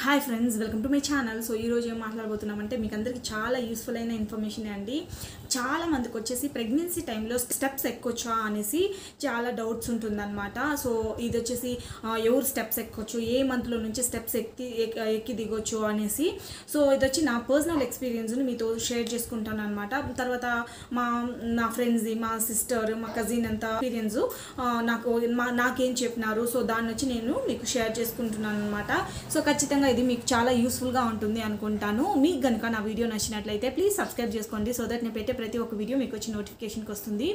Hi friends welcome to my channel so ఈరోజు ఏం మాట్లాడబోతున్నామంటే మీకు అందరికీ చాలా యూస్ఫుల్ అయిన ఇన్ఫర్మేషన్ అండి. చాలా మందికి వచ్చేసి ప్రెగ్నెన్సీ టైంలో స్టెప్స్ ఎక్కొచ్చా అనేసి చాలా డౌట్స్ ఉంటుందన్నమాట. సో ఇది వచ్చేసి ఎవరు స్టెప్స్ ఎక్కొచ్చు ఏ మంత్లో నుంచి స్టెప్స్ ఎక్కి ఎక్కి దిగొచ్చు అనేసి. సో ఇది వచ్చి నా పర్సనల్ ఎక్స్పీరియన్స్ని మీతో షేర్ చేసుకుంటాను అనమాట తర్వాత మా నా ఫ్రెండ్స్ మా సిస్టర్ మా కజిన్ అంతా ఎక్స్పీరియన్స్ నాకు మా నాకేం చెప్పినారు. సో దాన్ని వచ్చి నేను మీకు షేర్ చేసుకుంటున్నాను అనమాట సో ఖచ్చితంగా ఇది మీకు చాలా యూస్ఫుల్గా ఉంటుంది అనుకుంటాను. మీకు కనుక నా వీడియో నచ్చినట్లయితే ప్లీజ్ సబ్స్క్రైబ్ చేసుకోండి సో దట్ నేను పెట్టే ప్రతి ఒక్క వీడియో మీకు వచ్చి నోటిఫికేషన్కి వస్తుంది.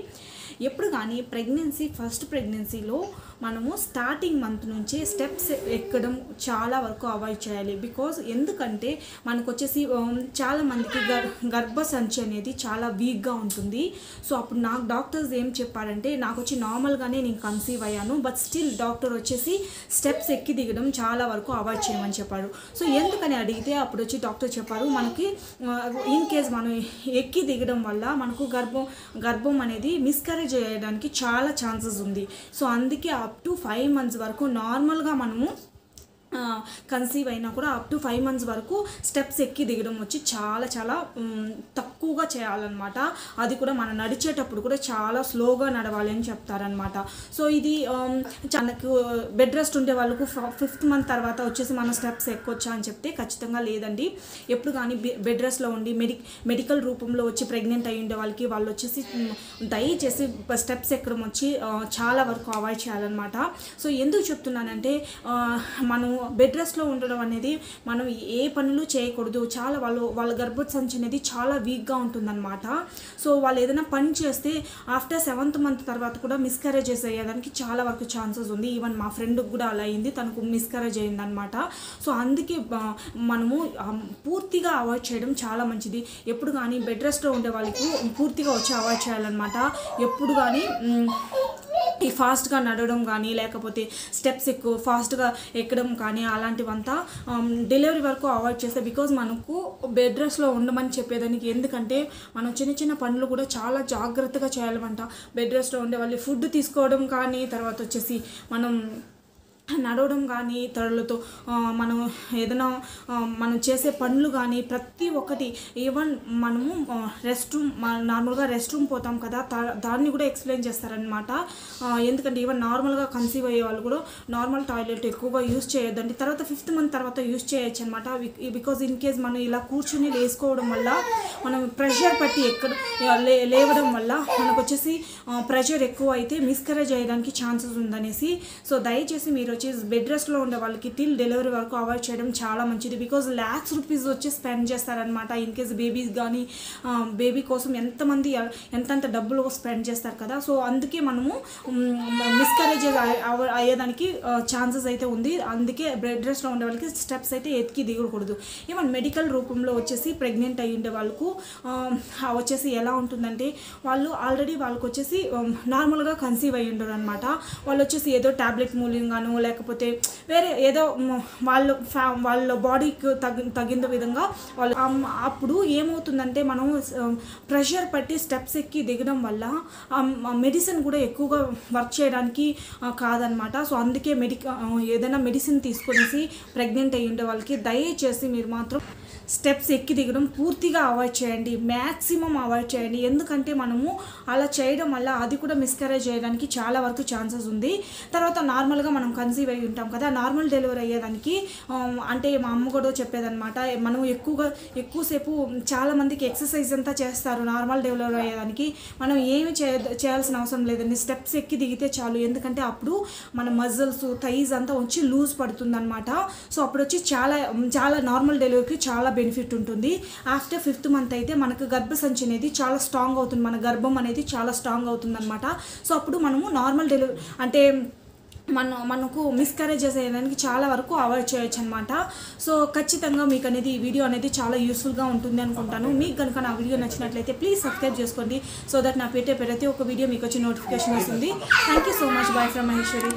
ఎప్పుడు కానీ ప్రెగ్నెన్సీ ఫస్ట్ ప్రెగ్నెన్సీలో మనము స్టార్టింగ్ మంత్ నుంచి స్టెప్స్ ఎక్కడం చాలా వరకు అవాయిడ్ చేయాలి. బికాజ్ ఎందుకంటే మనకు వచ్చేసి um, చాలా మందికి గర్ గర్భసంచి అనేది చాలా వీక్గా ఉంటుంది. సో అప్పుడు నాకు డాక్టర్స్ ఏం చెప్పారంటే నాకు వచ్చి నార్మల్గానే నేను కన్సీవ్ అయ్యాను బట్ స్టిల్ డాక్టర్ వచ్చేసి స్టెప్స్ ఎక్కి దిగడం చాలా వరకు అవాయిడ్ చేయమని చెప్పారు. సో ఎందుకని అడిగితే అప్పుడు వచ్చి డాక్టర్ చెప్పారు మనకి ఇన్ కేస్ మనం ఎక్కి దిగడం వల్ల మనకు గర్భం గర్భం అనేది మిస్కరేజ్ చేయడానికి చాలా ఛాన్సెస్ ఉంది. సో అందుకే అప్ టు ఫైవ్ మంత్స్ వరకు నార్మల్గా మనము కన్సీవ్ అయినా కూడా అప్ టు ఫైవ్ మంత్స్ వరకు స్టెప్స్ ఎక్కి దిగడం వచ్చి చాలా చాలా తక్కువగా చేయాలన్నమాట. అది కూడా మనం నడిచేటప్పుడు కూడా చాలా స్లోగా నడవాలి అని చెప్తారనమాట సో ఇది మనకు బెడ్ రెస్ట్ ఉండే వాళ్ళకు ఫిఫ్త్ మంత్ తర్వాత వచ్చేసి మనం స్టెప్స్ ఎక్కొచ్చా అని చెప్తే ఖచ్చితంగా లేదండి. ఎప్పుడు కానీ బెడ్ రెస్ట్లో ఉండి మెడి మెడికల్ రూపంలో వచ్చి ప్రెగ్నెంట్ అయి ఉండే వాళ్ళకి వాళ్ళు వచ్చేసి దయచేసి స్టెప్స్ ఎక్కడం వచ్చి చాలా వరకు అవాయిడ్ చేయాలన్నమాట. సో ఎందుకు చెప్తున్నానంటే మనం బెడ్ రెస్ట్లో ఉండడం అనేది మనం ఏ పనులు చేయకూడదు. చాలా వాళ్ళు వాళ్ళ గర్భోత్సంచి సంచి అనేది చాలా వీక్గా ఉంటుందన్నమాట. సో వాళ్ళు ఏదైనా పని చేస్తే ఆఫ్టర్ సెవెంత్ మంత్ తర్వాత కూడా మిస్కరేజెస్ అయ్యేదానికి చాలా వరకు ఛాన్సెస్ ఉంది. ఈవెన్ మా ఫ్రెండ్కి కూడా అలా అయింది. తనకు మిస్కరేజ్ అయిందనమాట సో అందుకే మనము పూర్తిగా అవాయిడ్ చేయడం చాలా మంచిది. ఎప్పుడు కానీ బెడ్ రెస్ట్లో ఉండే వాళ్ళకి పూర్తిగా వచ్చి అవాయిడ్ చేయాలన్నమాట. ఎప్పుడు కానీ ఈ ఫాస్ట్గా నడవడం కానీ లేకపోతే స్టెప్స్ ఎక్కువ ఫాస్ట్గా ఎక్కడం కానీ అలాంటివంతా um, డెలివరీ వరకు అవాయిడ్ చేస్తే బికాజ్ మనకు బెడ్ రెస్ట్లో ఉండమని చెప్పేదానికి. ఎందుకంటే మనం చిన్న చిన్న పనులు కూడా చాలా జాగ్రత్తగా చేయాలన్నమాట బెడ్ రెస్ట్లో ఉండే వాళ్ళు ఫుడ్ తీసుకోవడం కానీ తర్వాత వచ్చేసి మనం నడవడం కానీ తరలతో మనం ఏదైనా మనం చేసే పనులు కానీ ప్రతి ఒక్కటి ఈవెన్ మనము రెస్ట్ రూమ్ నార్మల్గా రెస్ట్ రూమ్ పోతాం కదా దాన్ని కూడా ఎక్స్ప్లెయిన్ చేస్తారనమాట ఎందుకంటే ఈవెన్ నార్మల్గా కన్సీవ్ అయ్యే వాళ్ళు కూడా నార్మల్ టాయిలెట్ ఎక్కువగా యూస్ చేయొద్దండి. తర్వాత ఫిఫ్త్ మంత్ తర్వాత యూస్ చేయొచ్చు అనమాట బికాజ్ ఇన్ కేస్ మనం ఇలా కూర్చొని లేసుకోవడం వల్ల మనం ప్రెషర్ పట్టి ఎక్కడ లే లేవడం వల్ల మనకు వచ్చేసి ప్రెషర్ ఎక్కువ అయితే మిస్కరేజ్ అయ్యడానికి ఛాన్సెస్ ఉందనేసి సో దయచేసి మీరు వచ్చేసి బెడ్ రెస్ట్లో ఉండే వాళ్ళకి టిల్ డెలివరీ వరకు అవాయిడ్ చేయడం చాలా మంచిది. బికాజ్ ల్యాక్స్ రూపీస్ వచ్చి స్పెండ్ చేస్తారనమాట ఇన్ కేస్ బేబీస్ కానీ బేబీ కోసం ఎంతమంది ఎంతంత డబ్బులు స్పెండ్ చేస్తారు కదా. సో అందుకే మనము మిస్కరేజ్ అయ్యేదానికి ఛాన్సెస్ అయితే ఉంది. అందుకే బెడ్ రెస్ట్లో ఉండే వాళ్ళకి స్టెప్స్ అయితే ఎత్తికి దిగకూడదు. ఈవెన్ మెడికల్ రూపంలో వచ్చేసి ప్రెగ్నెంట్ అయ్యి ఉండే వాళ్ళకు వచ్చేసి ఎలా ఉంటుందంటే వాళ్ళు ఆల్రెడీ వాళ్ళకు వచ్చేసి నార్మల్గా కన్సీవ్ అయ్యి ఉండరు అనమాట వాళ్ళు వచ్చేసి ఏదో ట్యాబ్లెట్ మూల్యంగాను లేకపోతే వేరే ఏదో వాళ్ళ ఫ్యా వాళ్ళ బాడీకి తగి తగిన విధంగా వాళ్ళు అప్పుడు ఏమవుతుందంటే మనం ప్రెషర్ పట్టి స్టెప్స్ ఎక్కి దిగడం వల్ల మెడిసిన్ కూడా ఎక్కువగా వర్క్ చేయడానికి కాదనమాట. సో అందుకే మెడిక ఏదైనా మెడిసిన్ తీసుకొనేసి ప్రెగ్నెంట్ అయ్యి ఉండే వాళ్ళకి దయచేసి మీరు మాత్రం స్టెప్స్ ఎక్కి దిగడం పూర్తిగా అవాయిడ్ చేయండి. మ్యాక్సిమం అవాయిడ్ చేయండి. ఎందుకంటే మనము అలా చేయడం వల్ల అది కూడా మిస్కరేజ్ చేయడానికి చాలా వరకు ఛాన్సెస్ ఉంది. తర్వాత నార్మల్గా మనం కన్సీవ్ అయ్యి ఉంటాం కదా నార్మల్ డెలివరీ అయ్యేదానికి అంటే మా అమ్మ కూడా చెప్పేదనమాట మనం ఎక్కువగా ఎక్కువసేపు చాలామందికి ఎక్సర్సైజ్ అంతా చేస్తారు నార్మల్ డెలివరీ అయ్యేదానికి. మనం ఏమి చేయ చేయాల్సిన అవసరం లేదండి స్టెప్స్ ఎక్కి దిగితే చాలు. ఎందుకంటే అప్పుడు మన మజిల్స్ థైజ్ అంతా వచ్చి లూజ్ పడుతుందన్నమాట. సో అప్పుడు వచ్చి చాలా చాలా నార్మల్ డెలివరీకి చాలా బెనిఫిట్ ఉంటుంది. ఆఫ్టర్ ఫిఫ్త్ మంత్ అయితే మనకు గర్భసంచి అనేది చాలా స్ట్రాంగ్ అవుతుంది. మన గర్భం అనేది చాలా స్ట్రాంగ్ అవుతుంది అనమాట సో అప్పుడు మనము నార్మల్ డెలివరీ అంటే మన మనకు మిస్కరేజ్ చేయడానికి చాలా వరకు అవాయిడ్ చేయొచ్చు అనమాట సో ఖచ్చితంగా మీకు అనేది ఈ వీడియో అనేది చాలా యూస్ఫుల్గా ఉంటుంది అనుకుంటాను. మీకు కనుక నా వీడియో నచ్చినట్లయితే ప్లీజ్ సబ్స్క్రైబ్ చేసుకోండి. సో దట్ నా పెట్టే ప్రతి ఒక్క వీడియో మీకు వచ్చి నోటిఫికేషన్ వస్తుంది. Thank you so much bye from Maheshwari